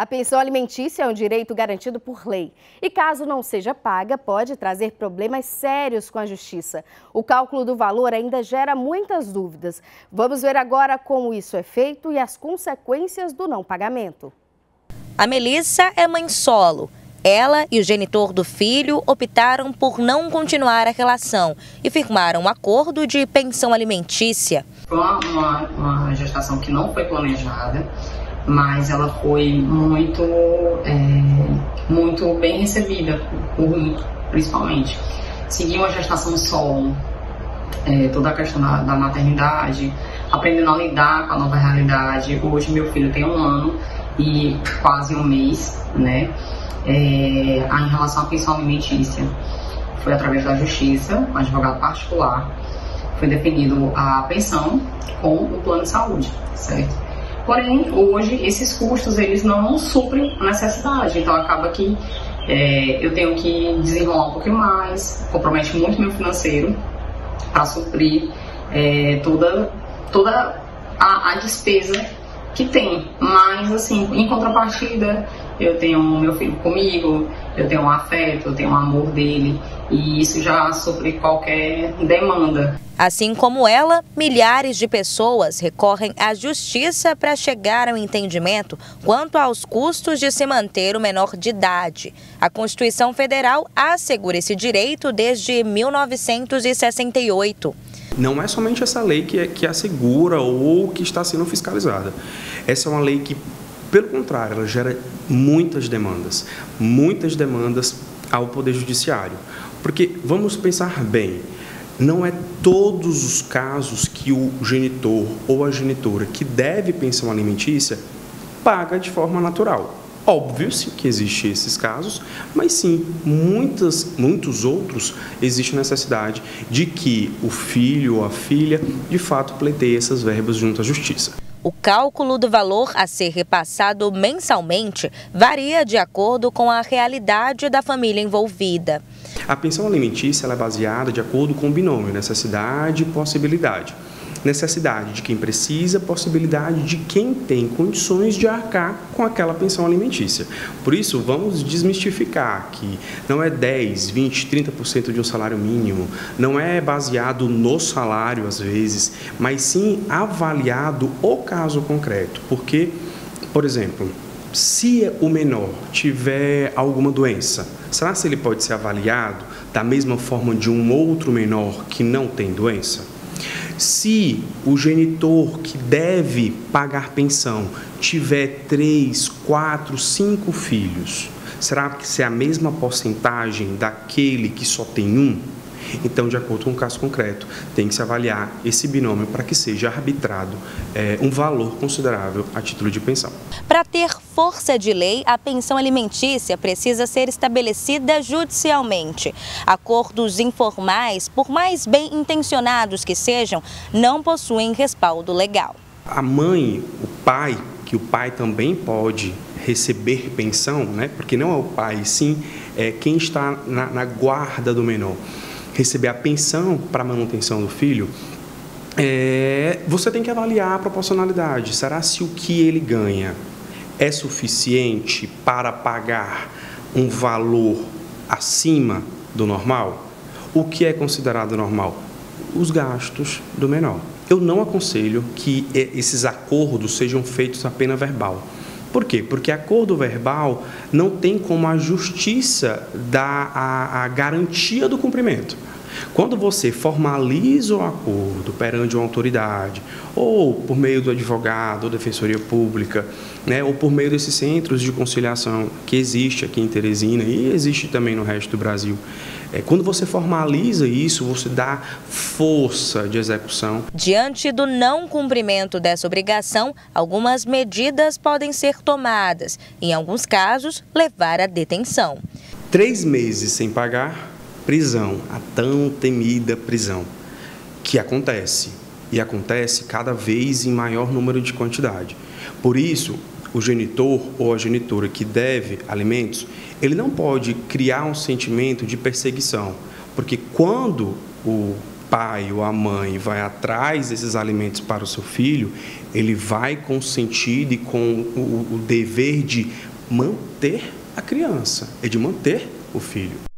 A pensão alimentícia é um direito garantido por lei e, caso não seja paga, pode trazer problemas sérios com a justiça. O cálculo do valor ainda gera muitas dúvidas. Vamos ver agora como isso é feito e as consequências do não pagamento. A Melissa é mãe solo. Ela e o genitor do filho optaram por não continuar a relação e firmaram um acordo de pensão alimentícia. Foi uma, uma, uma gestação que não foi planejada mas ela foi muito, é, muito bem recebida por mim, principalmente. Segui uma gestação solo, é, toda a questão da, da, maternidade, aprendendo a lidar com a nova realidade. Hoje meu filho tem um ano e quase um mês, né? É, em relação à pensão alimentícia, foi através da justiça, um advogado particular, foi definido a pensão com o plano de saúde, certo? Porém, hoje, esses custos, eles não suprem a necessidade. Então, acaba que é, eu tenho que desenrolar um pouquinho mais, compromete muito meu financeiro para suprir é, toda, toda a, a despesa que tem. Mas, assim, em contrapartida, eu tenho meu filho comigo, eu tenho um afeto, eu tenho um amor dele, e isso já supre qualquer demanda. Assim como ela, milhares de pessoas recorrem à justiça para chegar ao entendimento quanto aos custos de se manter o menor de idade. A Constituição Federal assegura esse direito desde 1968. Não é somente essa lei que, é, que assegura ou que está sendo fiscalizada. Essa é uma lei que pelo contrário, ela gera muitas demandas, muitas demandas ao Poder Judiciário. Porque, vamos pensar bem, não é todos os casos que o genitor ou a genitora que deve pensão alimentícia paga de forma natural. Óbvio sim que existem esses casos, mas sim, muitas, muitos outros existe necessidade de que o filho ou a filha de fato pleiteie essas verbas junto à justiça. O cálculo do valor a ser repassado mensalmente varia de acordo com a realidade da família envolvida. A pensão alimentícia é baseada de acordo com o binômio necessidade e possibilidade necessidade de quem precisa, possibilidade de quem tem condições de arcar com aquela pensão alimentícia. Por isso, vamos desmistificar que não é 10, 20, 30% de um salário mínimo, não é baseado no salário às vezes, mas sim avaliado o caso concreto. Porque, por exemplo, se o menor tiver alguma doença, será se ele pode ser avaliado da mesma forma de um outro menor que não tem doença? Se o genitor que deve pagar pensão tiver três, quatro, cinco filhos, será que é a mesma porcentagem daquele que só tem um? Então, de acordo com o caso concreto, tem que se avaliar esse binômio para que seja arbitrado é, um valor considerável a título de pensão. Para ter força de lei, a pensão alimentícia precisa ser estabelecida judicialmente. Acordos informais, por mais bem intencionados que sejam, não possuem respaldo legal. A mãe, o pai, que o pai também pode receber pensão, né? porque não é o pai, sim é quem está na, na guarda do menor receber a pensão para manutenção do filho, é, você tem que avaliar a proporcionalidade. Será se o que ele ganha é suficiente para pagar um valor acima do normal? O que é considerado normal? Os gastos do menor. Eu não aconselho que esses acordos sejam feitos apenas verbal. Por quê? Porque acordo verbal não tem como a justiça dar a, a garantia do cumprimento. Quando você formaliza o acordo perante uma autoridade, ou por meio do advogado, ou defensoria pública, né, ou por meio desses centros de conciliação que existe aqui em Teresina e existe também no resto do Brasil, é, quando você formaliza isso, você dá força de execução. Diante do não cumprimento dessa obrigação, algumas medidas podem ser tomadas, em alguns casos, levar à detenção. Três meses sem pagar, prisão, a tão temida prisão, que acontece e acontece cada vez em maior número de quantidade. Por isso, o genitor ou a genitora que deve alimentos, ele não pode criar um sentimento de perseguição, porque quando o pai ou a mãe vai atrás desses alimentos para o seu filho, ele vai com o sentido e com o, o dever de manter a criança, é de manter o filho.